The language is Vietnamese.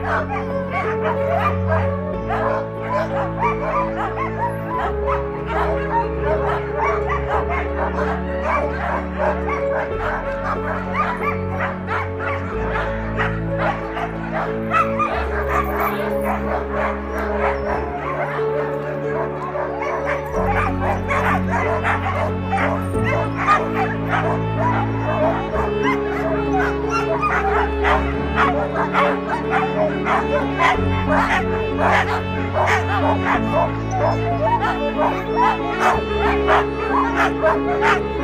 Oh, my God. Thank you.